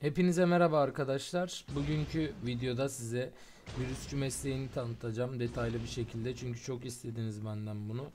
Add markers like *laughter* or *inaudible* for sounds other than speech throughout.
Hepinize merhaba arkadaşlar. Bugünkü videoda size virüsçü mesleğini tanıtacağım detaylı bir şekilde. Çünkü çok istediniz benden bunu.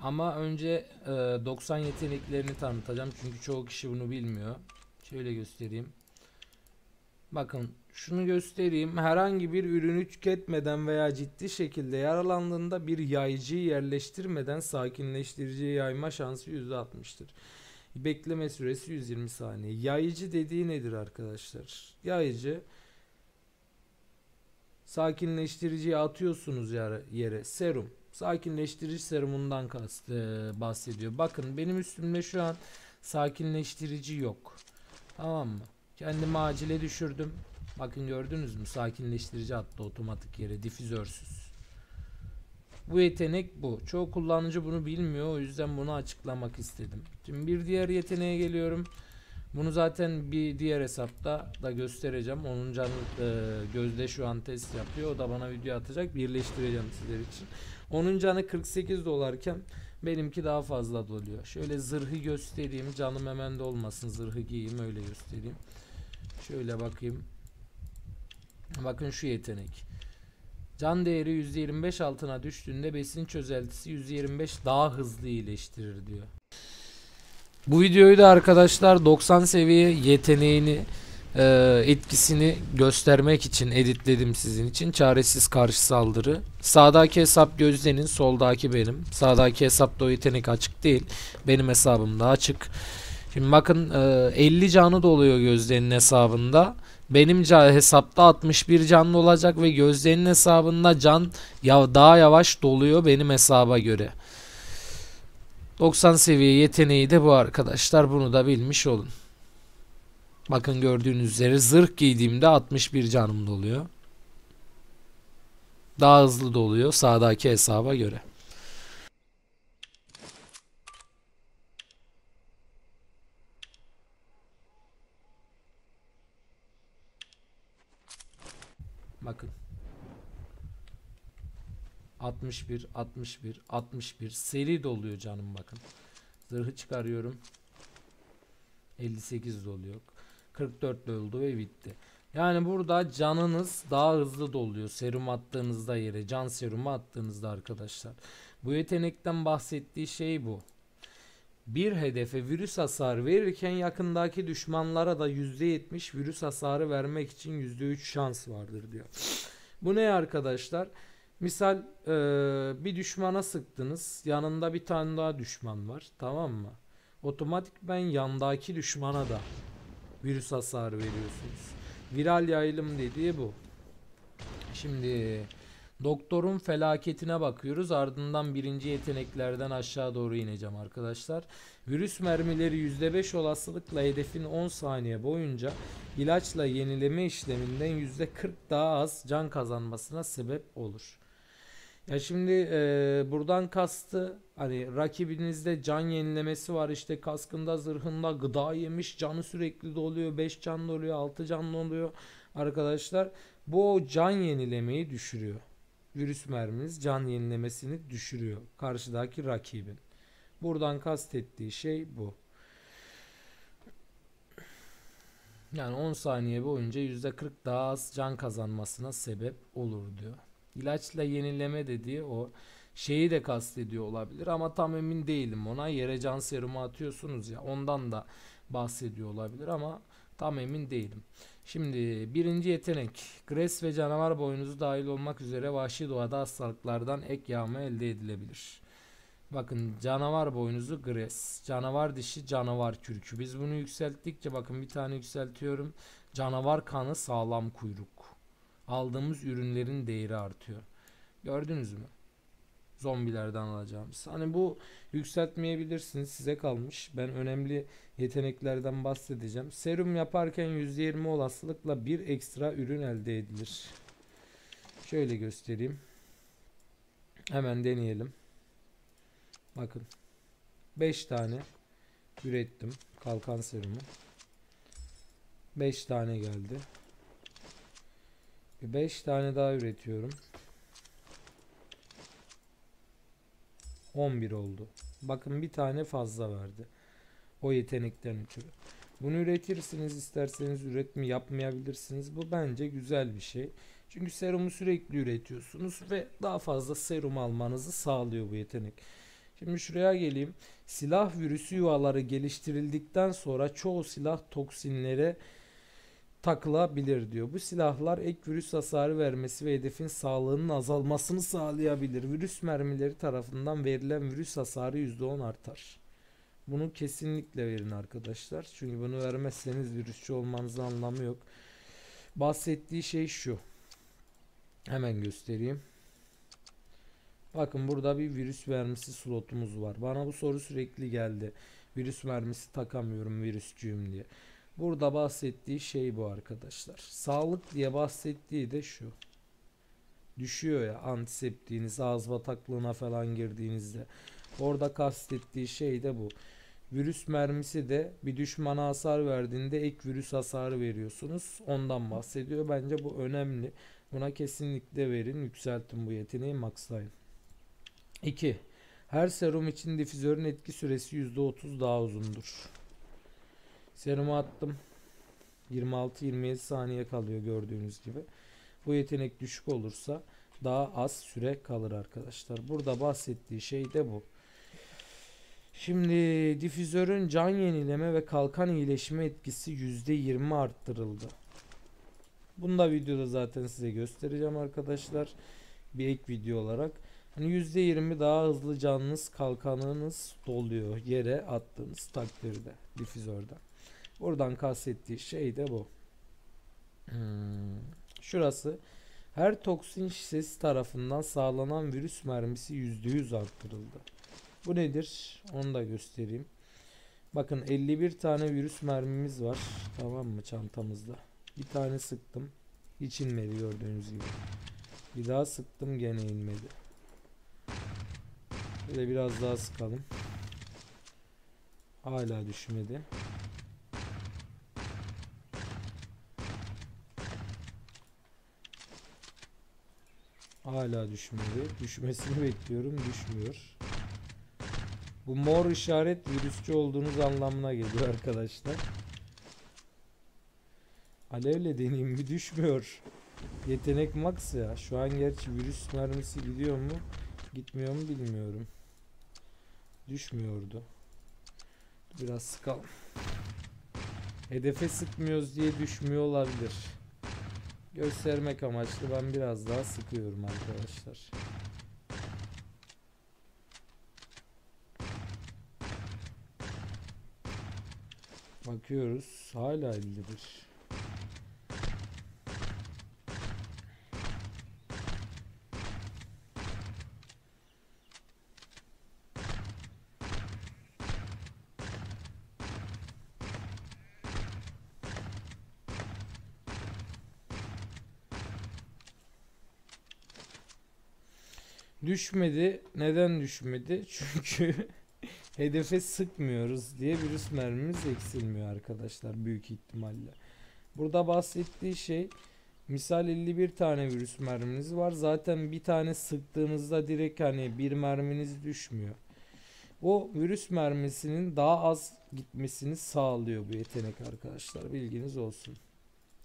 Ama önce e, 90 yeteneklerini tanıtacağım. Çünkü çoğu kişi bunu bilmiyor. Şöyle göstereyim. Bakın şunu göstereyim. Herhangi bir ürünü tüketmeden veya ciddi şekilde yaralandığında bir yayıcıyı yerleştirmeden sakinleştiriciye yayma şansı %60'tır. Bekleme süresi 120 saniye. Yayıcı dediği nedir arkadaşlar? Yayıcı sakinleştiriciyi atıyorsunuz yere. Serum. Sakinleştirici serumundan kast, e, bahsediyor. Bakın benim üstümde şu an sakinleştirici yok. Tamam mı? Kendimi acile düşürdüm. Bakın gördünüz mü? Sakinleştirici attı otomatik yere. Difüzörsüz. Bu yetenek bu. Çoğu kullanıcı bunu bilmiyor. O yüzden bunu açıklamak istedim. Şimdi bir diğer yeteneğe geliyorum. Bunu zaten bir diğer hesapta da göstereceğim. Onun canı e, Gözde şu an test yapıyor. O da bana video atacak. Birleştireceğim sizler için. Onun canı 48 dolarken benimki daha fazla doluyor. Şöyle zırhı göstereyim. Canım hemen de olmasın. Zırhı giyeyim öyle göstereyim. Şöyle bakayım. Bakın şu yetenek. Can değeri %25 altına düştüğünde besin çözeltisi %25 daha hızlı iyileştirir diyor. Bu videoyu da arkadaşlar 90 seviye yeteneğini e, etkisini göstermek için editledim sizin için. Çaresiz karşı saldırı. Sağdaki hesap Gözde'nin, soldaki benim. Sağdaki hesapta o yetenek açık değil. Benim hesabımda açık. Şimdi bakın e, 50 canı doluyor Gözde'nin hesabında. Benim hesapta 61 canlı olacak ve Gözde'nin hesabında can ya daha yavaş doluyor benim hesaba göre. 90 seviye yeteneği de bu arkadaşlar. Bunu da bilmiş olun. Bakın gördüğünüz üzere zırh giydiğimde 61 canım doluyor. Daha hızlı doluyor sağdaki hesaba göre. Bakın. 61, 61, 61 seri doluyor canım bakın. Zırhı çıkarıyorum. 58 doluyor. 44 doldu ve bitti. Yani burada canınız daha hızlı doluyor. Serum attığınızda yere, can serumu attığınızda arkadaşlar. Bu yetenekten bahsettiği şey bu. Bir hedefe virüs hasarı verirken yakındaki düşmanlara da %70 virüs hasarı vermek için %3 şans vardır diyor. Bu ne arkadaşlar? Misal e, bir düşmana sıktınız. Yanında bir tane daha düşman var. Tamam mı? Otomatik ben yandaki düşmana da virüs hasarı veriyorsunuz. Viral yayılım dediği bu. Şimdi doktorun felaketine bakıyoruz. Ardından birinci yeteneklerden aşağı doğru ineceğim arkadaşlar. Virüs mermileri %5 olasılıkla hedefin 10 saniye boyunca ilaçla yenileme işleminden %40 daha az can kazanmasına sebep olur. Ya şimdi e, buradan kastı hani rakibinizde can yenilemesi var işte kaskında zırhında gıda yemiş canı sürekli doluyor 5 can doluyor 6 can doluyor arkadaşlar bu can yenilemeyi düşürüyor. Virüs merminiz can yenilemesini düşürüyor karşıdaki rakibin. Buradan kastettiği şey bu. Yani 10 saniye boyunca %40 daha az can kazanmasına sebep olur diyor. İlaçla yenileme dediği o şeyi de kastediyor olabilir ama tam emin değilim ona. Yere can serumu atıyorsunuz ya ondan da bahsediyor olabilir ama tam emin değilim. Şimdi birinci yetenek. Gres ve canavar boynuzu dahil olmak üzere vahşi doğada hastalıklardan ek yağma elde edilebilir. Bakın canavar boynuzu gres. Canavar dişi canavar kürkü. Biz bunu yükselttikçe bakın bir tane yükseltiyorum. Canavar kanı sağlam kuyruk. Aldığımız ürünlerin değeri artıyor. Gördünüz mü? Zombilerden alacağımız. Hani bu yükseltmeyebilirsiniz. Size kalmış. Ben önemli yeteneklerden bahsedeceğim. Serum yaparken %20 olasılıkla bir ekstra ürün elde edilir. Şöyle göstereyim. Hemen deneyelim. Bakın. 5 tane ürettim. Kalkan serumu. 5 tane geldi. 5 tane daha üretiyorum. 11 oldu. Bakın bir tane fazla verdi. O yetenekten ötürü. Bunu üretirsiniz isterseniz üretimi yapmayabilirsiniz. Bu bence güzel bir şey. Çünkü serumu sürekli üretiyorsunuz ve daha fazla serum almanızı sağlıyor bu yetenek. Şimdi şuraya geleyim. Silah virüsü yuvaları geliştirildikten sonra çoğu silah toksinlere takılabilir diyor. Bu silahlar ek virüs hasarı vermesi ve hedefin sağlığının azalmasını sağlayabilir. Virüs mermileri tarafından verilen virüs hasarı %10 artar. Bunu kesinlikle verin arkadaşlar. Çünkü bunu vermezseniz virüsçü olmanızın anlamı yok. Bahsettiği şey şu. Hemen göstereyim. Bakın burada bir virüs mermisi slotumuz var. Bana bu soru sürekli geldi. Virüs mermisi takamıyorum virüsçüyüm diye. Burada bahsettiği şey bu arkadaşlar. Sağlık diye bahsettiği de şu. Düşüyor ya antiseptiğiniz ağız bataklığına falan girdiğinizde. Orada kastettiği şey de bu. Virüs mermisi de bir düşmana hasar verdiğinde ek virüs hasarı veriyorsunuz. Ondan bahsediyor. Bence bu önemli. Buna kesinlikle verin. Yükseltin bu yeteneği maxlayın. 2. Her serum için difüzörün etki süresi %30 daha uzundur. Serumu attım. 26-27 saniye kalıyor gördüğünüz gibi. Bu yetenek düşük olursa daha az süre kalır arkadaşlar. Burada bahsettiği şey de bu. Şimdi difüzörün can yenileme ve kalkan iyileşme etkisi %20 arttırıldı. Bunu da videoda zaten size göstereceğim arkadaşlar. Bir ek video olarak. Hani %20 daha hızlı canınız kalkanınız doluyor yere attığınız takdirde difüzörden. Buradan kastettiği şey de bu. Hmm. Şurası her toksin şişesi tarafından sağlanan virüs mermisi %100 arttırıldı. Bu nedir? Onu da göstereyim. Bakın 51 tane virüs mermimiz var. Tamam mı çantamızda? Bir tane sıktım. Hiç inmedi gördüğünüz gibi. Bir daha sıktım gene inmedi. Şöyle biraz daha sıkalım. Hala düşmedi. Hala düşmedi. Düşmesini *laughs* bekliyorum. Düşmüyor. Bu mor işaret virüsçü olduğunuz anlamına geliyor arkadaşlar. Alevle deneyim bir düşmüyor. Yetenek max ya. Şu an gerçi virüs mermisi gidiyor mu? Gitmiyor mu bilmiyorum. Düşmüyordu. Biraz sıkalım. Hedefe sıkmıyoruz diye düşmüyor olabilir. Göstermek amaçlı ben biraz daha sıkıyorum arkadaşlar. Bakıyoruz. Hala 51. Düşmedi. Neden düşmedi? *laughs* Çünkü hedefe sıkmıyoruz diye virüs mermimiz eksilmiyor arkadaşlar büyük ihtimalle. Burada bahsettiği şey misal 51 tane virüs merminiz var. Zaten bir tane sıktığınızda direkt hani bir merminiz düşmüyor. O virüs mermisinin daha az gitmesini sağlıyor bu yetenek arkadaşlar. Bilginiz olsun.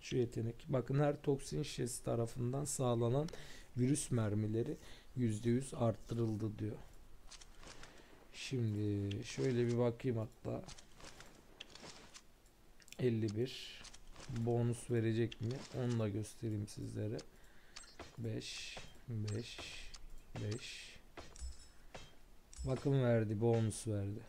Şu yetenek. Bakın her toksin şişesi tarafından sağlanan virüs mermileri %100 arttırıldı diyor. Şimdi şöyle bir bakayım hatta 51 bonus verecek mi? Onu da göstereyim sizlere. 5 5 5 Bakın verdi, bonus verdi.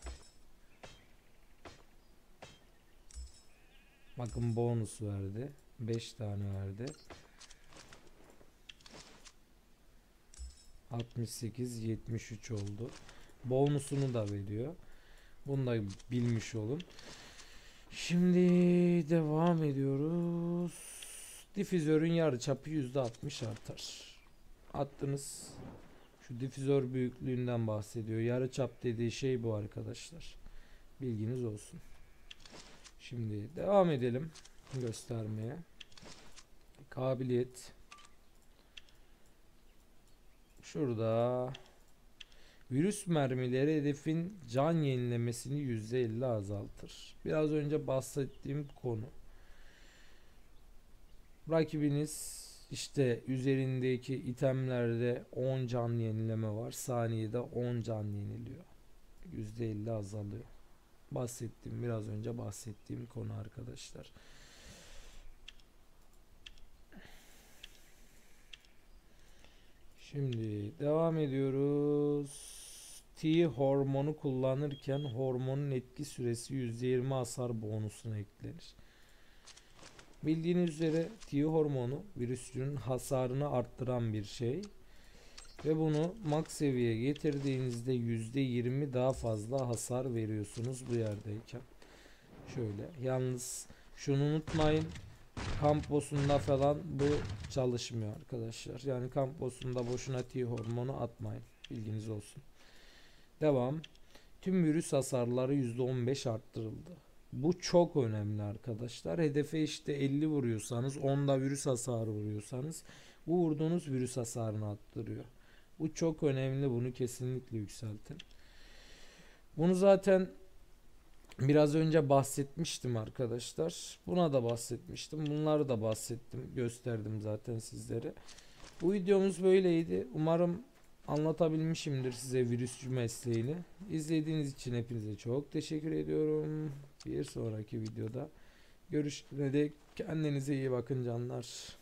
Bakın bonus verdi. 5 tane verdi. 68 73 oldu. Bonusunu da veriyor. Bunu da bilmiş olun. Şimdi devam ediyoruz. Difüzörün yarıçapı %60 artar. Attınız. Şu difüzör büyüklüğünden bahsediyor. Yarıçap dediği şey bu arkadaşlar. Bilginiz olsun. Şimdi devam edelim göstermeye. Kabiliyet Şurada Virüs mermileri hedefin can yenilemesini %50 azaltır. Biraz önce bahsettiğim konu. Rakibiniz işte üzerindeki itemlerde 10 can yenileme var. Saniyede 10 can yeniliyor. %50 azalıyor. Bahsettiğim biraz önce bahsettiğim konu arkadaşlar. Şimdi devam ediyoruz. T hormonu kullanırken hormonun etki süresi %20 hasar bonusuna eklenir. Bildiğiniz üzere T hormonu virüsün hasarını arttıran bir şey. Ve bunu max seviyeye getirdiğinizde %20 daha fazla hasar veriyorsunuz bu yerdeyken. Şöyle yalnız şunu unutmayın. Kamp boss'unda falan bu çalışmıyor arkadaşlar. Yani kamp boss'unda boşuna T hormonu atmayın. Bilginiz olsun. Devam. Tüm virüs hasarları %15 arttırıldı. Bu çok önemli arkadaşlar. Hedefe işte 50 vuruyorsanız 10'da virüs hasarı vuruyorsanız bu vurduğunuz virüs hasarını arttırıyor. Bu çok önemli. Bunu kesinlikle yükseltin. Bunu zaten biraz önce bahsetmiştim arkadaşlar. Buna da bahsetmiştim. Bunları da bahsettim. Gösterdim zaten sizlere. Bu videomuz böyleydi. Umarım anlatabilmişimdir size virüsçü mesleğini. İzlediğiniz için hepinize çok teşekkür ediyorum. Bir sonraki videoda görüşene dek kendinize iyi bakın canlar.